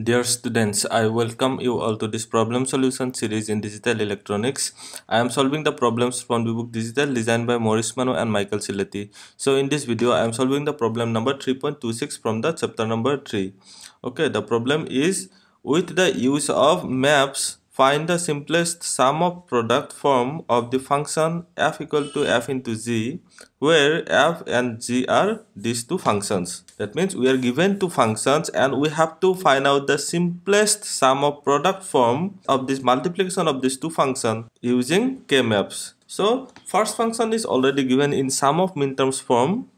Dear students, I welcome you all to this problem solution series in digital electronics. I am solving the problems from the book Digital designed by Morris Mano and Michael Ciletti. So in this video, I am solving the problem number 3.26 from the chapter number 3. Okay, the problem is with the use of maps Find the simplest sum of product form of the function f equal to f into g where f and g are these two functions. That means we are given two functions and we have to find out the simplest sum of product form of this multiplication of these two functions using k-maps. So first function is already given in sum of minterms form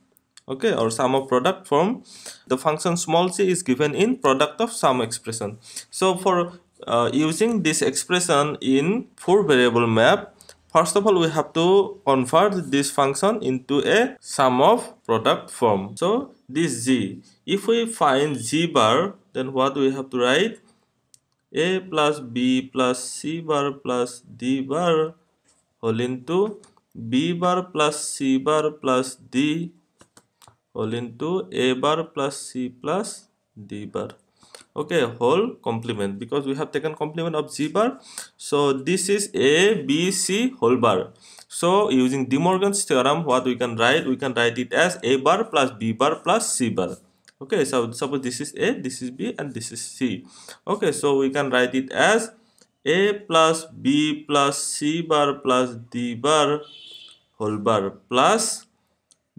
okay or sum of product form the function small c is given in product of sum expression so for uh, using this expression in four variable map first of all we have to convert this function into a sum of product form. So this g if we find g bar then what we have to write? a plus b plus c bar plus d bar whole into b bar plus c bar plus d whole into a bar plus c plus d bar okay whole complement because we have taken complement of g bar. So this is a b c whole bar. So using de morgan's theorem what we can write? We can write it as a bar plus b bar plus c bar. Okay so suppose this is a this is b and this is c. Okay so we can write it as a plus b plus c bar plus d bar whole bar plus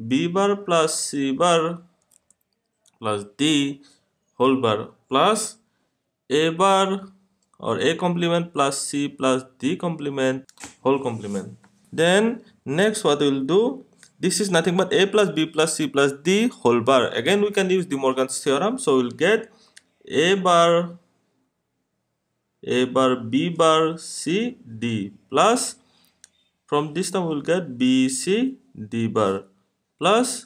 b bar plus c bar plus d whole bar plus a bar or a complement plus c plus d complement whole complement. Then next what we'll do this is nothing but a plus b plus c plus d whole bar. Again we can use de morgan's theorem. So we'll get a bar a bar b bar c d plus from this term we'll get b c d bar plus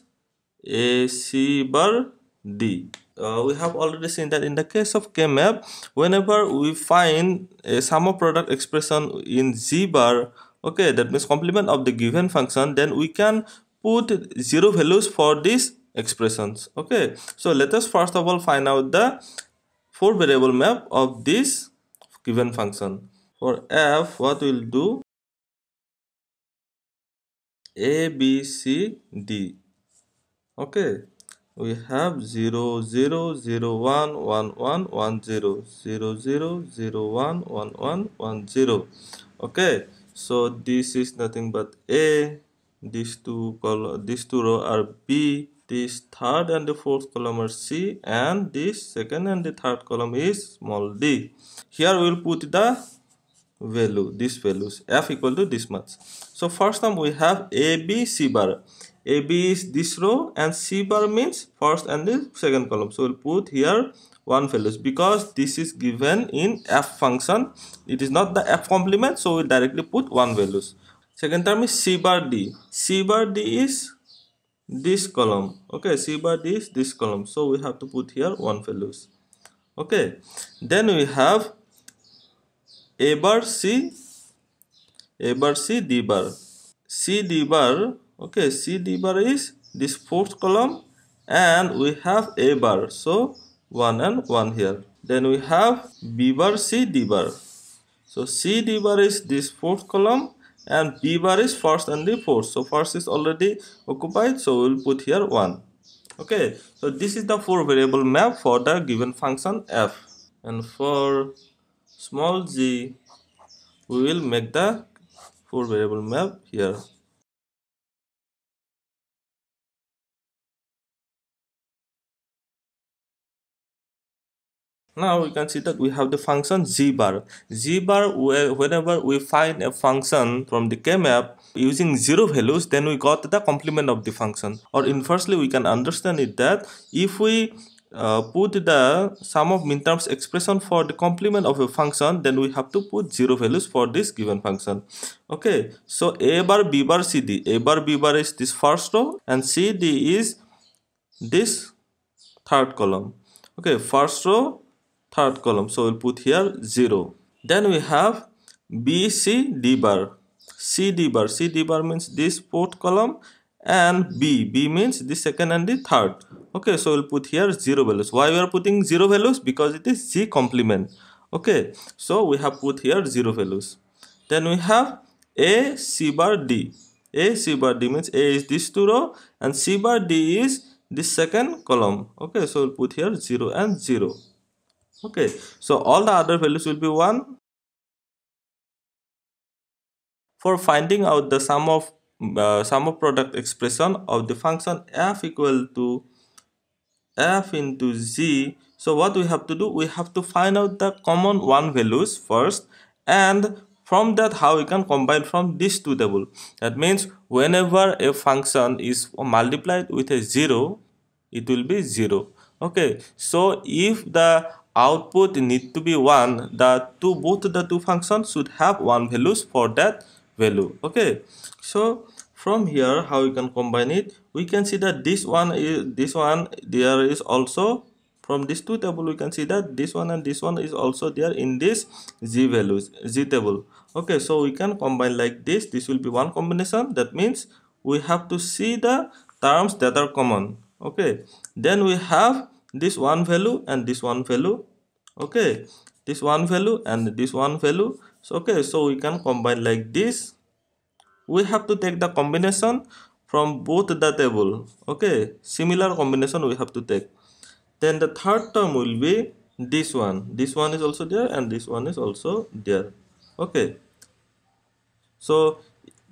a c bar d uh, we have already seen that in the case of k-map whenever we find a sum of product expression in z bar okay that means complement of the given function then we can put zero values for these expressions okay. So let us first of all find out the four variable map of this given function. For f what we'll do? A b c d. Okay we have 0 0 0 1 1 1 1 0 0 0 0 1 1 1 1 0 okay so this is nothing but a these two column these two row are b this third and the fourth column are c and this second and the third column is small d. Here we will put the value these values f equal to this much. So first time we have a b c bar AB is this row and C bar means first and the second column. So we'll put here one values because this is given in f function. It is not the f complement so we'll directly put one values. Second term is C bar D. C bar D is this column. Okay, C bar D is this column. So we have to put here one values. Okay, then we have A bar C, A bar C, D bar. C D bar okay c d bar is this fourth column and we have a bar. So 1 and 1 here. Then we have b bar c d bar. So c d bar is this fourth column and b bar is first and the fourth. So first is already occupied so we'll put here 1 okay so this is the four variable map for the given function f. And for small g we will make the four variable map here now we can see that we have the function z bar. Z bar whenever we find a function from the k-map using zero values then we got the complement of the function. Or inversely we can understand it that if we uh, put the sum of minterms expression for the complement of a function then we have to put zero values for this given function. Okay so a bar b bar c d. A bar b bar is this first row and c d is this third column. Okay first row third column. So we'll put here 0 then we have b c d bar. C d bar. C d bar means this fourth column and b. B means the second and the third. Okay so we'll put here zero values. Why we are putting zero values? Because it is z complement. Okay so we have put here zero values. Then we have a c bar d. A c bar d means a is this two row and c bar d is this second column. Okay so we'll put here 0 and 0 okay so all the other values will be 1 for finding out the sum of uh, sum of product expression of the function f equal to f into z so what we have to do we have to find out the common one values first and from that how we can combine from this two table. That means whenever a function is multiplied with a zero it will be zero. Okay so if the output need to be one the two both the two functions should have one values for that value okay? So from here how we can combine it? We can see that this one is this one there is also from these two table we can see that this one and this one is also there in this z values z table okay? So we can combine like this. This will be one combination. That means we have to see the terms that are common okay? Then we have this one value and this one value okay? This one value and this one value so okay? So we can combine like this. We have to take the combination from both the table okay? Similar combination we have to take. Then the third term will be this one. This one is also there and this one is also there okay? So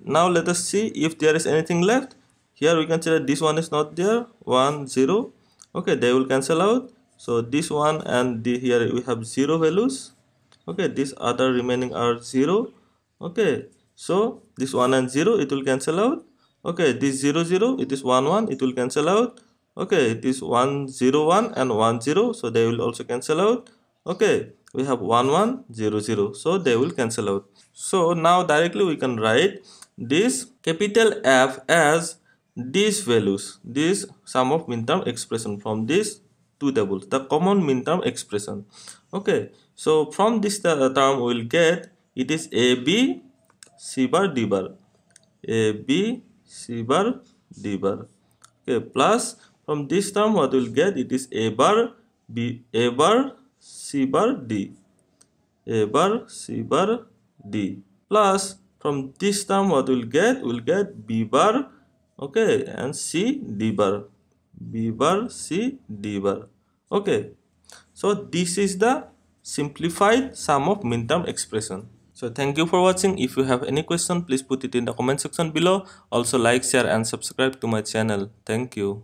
now let us see if there is anything left. Here we can see that this one is not there. One zero okay they will cancel out. So this one and the here we have zero values. Okay these other remaining are zero. Okay so this 1 and 0 it will cancel out. Okay this 0 0 it is 1 1 it will cancel out. Okay it is one zero one and one zero so they will also cancel out. Okay we have 1 1 0 0 so they will cancel out. So now directly we can write this capital F as these values this sum of min term expression from this two tables the common min term expression. Okay so from this term we will get it is a b c bar D bar. A B C bar D bar. Okay plus from this term what we'll get it is A bar B A bar C bar D. A bar C bar D. Plus from this term what we'll get we'll get B bar okay and C D bar B bar C D bar okay so this is the simplified sum of min term expression so thank you for watching. If you have any question, please put it in the comment section below. Also like, share and subscribe to my channel. Thank you.